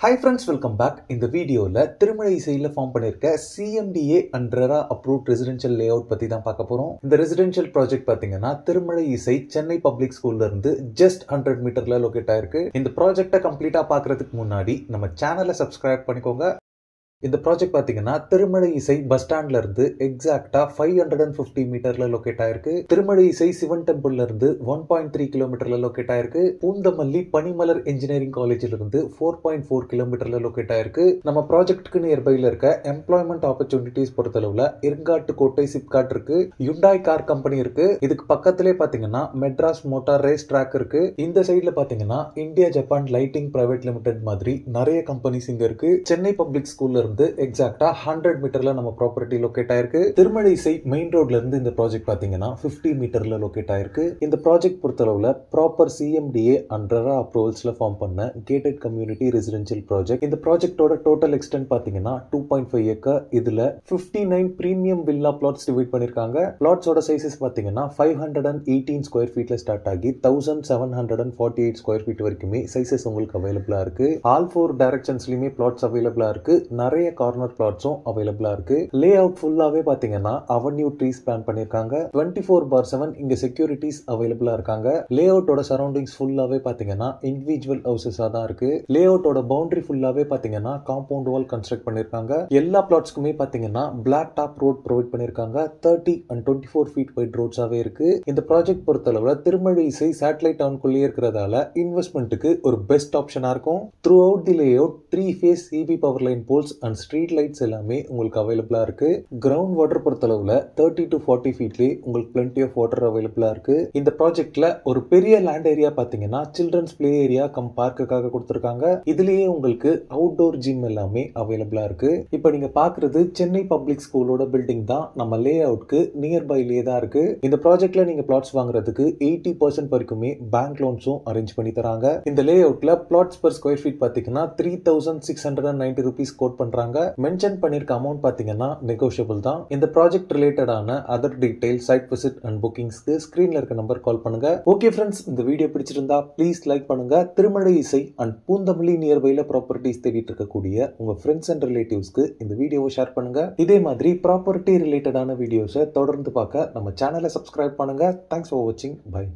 Hi friends welcome back இந்த வீடியோவில் திருமலை இசையில் ஃபார்ம் பண்ணியிருக்க சிஎம்டிஏ அண்ட்ரரா அப்ரூவ்ட் ரெசிடென்ஷியல் லே அவுட் பற்றி தான் பார்க்க போகிறோம் இந்த ரெசிடென்ஷியல் ப்ராஜெக்ட் பார்த்தீங்கன்னா திருமலை இசை சென்னை பப்ளிக் ஸ்கூல்ல இருந்து ஜஸ்ட் ஹண்ட்ரட் மீட்டர்ல லொக்கேட் ஆயிருக்கு. இந்த ப்ராஜெக்டை கம்ப்ளீட்டாக பார்க்குறதுக்கு முன்னாடி நம்ம சேனலை சப்ஸ்கிரைப் பண்ணிக்கோங்க. இந்த ப்ராஜெக்ட் பார்த்தீங்கன்னா திருமலை இசை பஸ் ஸ்டாண்ட்ல இருந்து எக்ஸாக்டா ஃபைவ் ஹண்ட்ரட் அண்ட் ஃபிஃப்டி மீட்டர்ல லொக்கேட் ஆயிருக்கு. திருமலை இசை சிவன் டெம்பிள்ல இருந்து ஒன் பாயிண்ட் த்ரீ கிலோமீட்டர்ல லொக்கேட் ஆயிருக்கு. பூந்தமல்லி பனிமலர் இன்ஜினியரிங் காலேஜ்ல இருந்து ஃபோர் பாயிண்ட் ஃபோர் கிலோமீட்டர்ல லொக்கேட் ஆயிருக்கு. நம்ம ப்ராஜெக்ட்டுக்கு நியர்பைல இருக்க எம்ப்ளாய்மெண்ட் ஆப்பர்ச்சுனிட்டிஸ் பொறுத்தளவுல இருங்காட்டு கோட்டை சிப்காட் இருக்கு. யுண்டாய் கார் கம்பெனி இருக்கு. இதுக்கு பக்கத்திலே பாத்தீங்கன்னா மெட்ராஸ் மோட்டார் ரேஸ் ட்ராக் இருக்கு. இந்த சைட்ல பாத்தீங்கன்னா India Japan lighting private limited மாதிரி நிறைய கம்பெனிஸ் இங்க இருக்கு. சென்னை பப்ளிக் ஸ்கூல்ல இருந்து எக்ஸாக்டா ஹண்ட்ரட் மீட்டர்ல நம்ம ப்ராப்பர்ட்டி லொக்கேட் ஆயிருக்கு. திருமலை இசை மெயின் ரோட்ல இருந்து இந்த ப்ராஜெக்ட் பாத்தீங்கன்னா பிப்டி மீட்டர்ல லொக்கேட் ஆயிருக்கு. இந்த ப்ராஜெக்ட் பொறுத்தளவுல ப்ராப்பர் சிஎம்டிஏ அண்டரா அப்ரூவல்ஸ்ல ஃபார்ம் பண்ண கேட்டட் கம்யூனிட்டி ரெசிடென்ஷியல் ப்ராஜெக்ட் இந்த ப்ராஜெக்டோட டோட்டல் எக்ஸ்டென்ட் பாத்தீங்கன்னா டூ பாயிண்ட் ஃபைவ் ஏக்கர். இதுல fifty nine premium villa plots divide பண்ணிருக்காங்க பிளாட்ஸோட சைசஸ் பாத்தீங்கன்னா five hundred and eighteen square ஃபீட்ல start ஆகி thousand seven hundred and forty eight square feet வரைக்குமே sizes உங்களுக்கு அவைலபிளா இருக்கு. ஆல் ஃபோர் டைரக்ஷன்ஸ்லயுமே பிளாட்ஸ் அவைலபிளா இருக்கு. நிறைய கார்னர் பிளாட்ஸும் அவைலபிளா இருக்கு. லே அவுட் ஃபுல்லாவே பாத்தீங்கன்னா அவன்யூ ட்ரீஸ் பிளான் பண்ணிருக்காங்க டுவெண்ட்டி ஃபோர் பார் செவன் இங்க செக்யூரிட்டிஸ் அவைலபிளா இருக்காங்க. லே அவுட்டோட சரௌண்டிங்ஸ் ஃபுல்லாவே பாத்தீங்கன்னா இண்டிவிஜுவல் ஹவுசஸா தான் இருக்கு. லே அவுட்டோட பவுண்டரி ஃபுல்லாவே பாத்தீங்கன்னா காம்பவுண்ட் வால் கன்ஸ்ட்ரக்ட் பண்ணிருக்காங்க எல்லா பிளாட்ஸ்க்குமே பாத்தீங்கன்னா பிளாக் டாப் ரோட் ப்ரொவைட் பண்ணிருக்காங்க thirty and twenty four feet wide ரோட்ஸாவே இருக்கு. இந்த ப்ராஜெக்ட் பொறுத்தளவுல திருமழை இசை சேட்டலைட் டவுன்குள்ளேயே இருக்கிறதால இன்வெஸ்ட்மெண்ட்டுக்கு ஒரு பெஸ்ட் ஆப்ஷனா இருக்கும். Throughout the layout three phase CB power line poles and street lights எல்லாமே உங்களுக்கு அவைலபிளாக இருக்குது கிரவுண்ட் வாட்டர் பொறுத்தளவில் தேர்ட்டி டு ஃபார்ட்டி ஃபீட்லேயே உங்களுக்கு பிளென்டி ஆஃப் வாட்டர் அவைலபிளாக இருக்குது இந்த ப்ராஜெக்டில் ஒரு பெரிய லேண்ட் ஏரியா பார்த்தீங்கன்னா சில்ட்ரன்ஸ் பிளே ஏரியா கம் பார்க்குக்காக கொடுத்துருக்காங்க. இதுலேயே உங்களுக்கு அவுட்டோர் ஜிம் எல்லாமே அவைலபிளாக இருக்குது இப்போ நீங்கள் பார்க்குறது சென்னை பப்ளிக் ஸ்கூலோட பில்டிங் தான் நம்ம லே அவுட்க்கு நியர்பைலேயே தான் இருக்குது இந்த ப்ராஜெக்ட்ல நீங்க பிளாட்ஸ் வாங்குறதுக்கு எயிட்டி பர்சன்ட் வரைக்குமே பேங்க் லோன்ஸும் அரேஞ்ச் பண்ணி தராங்க. இந்த லே அவுட்ல பிளாட்ஸ் பர் ஸ்கொயர் ஃபீட் பார்த்தீங்கன்னா three thousand six hundred and ninety rupees quote பண்றாங்க மென்ஷன் பண்ணிருக்க அமௌண்ட் பாத்தீங்கன்னா நெகோஷியபிள் தான். இந்த ப்ராஜெக்ட் ரிலேட்டடான other detail site visit and புக்கிங்ஸ்க்கு ஸ்கிரீன்ல இருக்க நம்பர் கால் பண்ணுங்க. ஓகே ஃப்ரெண்ட்ஸ் இந்த வீடியோ பிடிச்சிருந்தா ப்ளீஸ் லைக் பண்ணுங்க. திருமலை இசை அண்ட் பூந்தமல்லி நியர்பைல ப்ராப்பர்ட்டிஸ் தேடிட்டு இருக்கக்கூடிய உங்க ஃப்ரெண்ட்ஸ் அண்ட் ரிலேட்டிவ்ஸ்க்கு இந்த வீடியோவை ஷேர் பண்ணுங்க. இதே மாதிரி ப்ராப்பர்ட்டி ரிலேட்டடான வீடியோஸை தொடர்ந்து பார்க்க நம்ம சேனலை சப்ஸ்கிரைப் பண்ணுங்க. தேங்க்ஸ் ஃபார் வாட்சிங் பை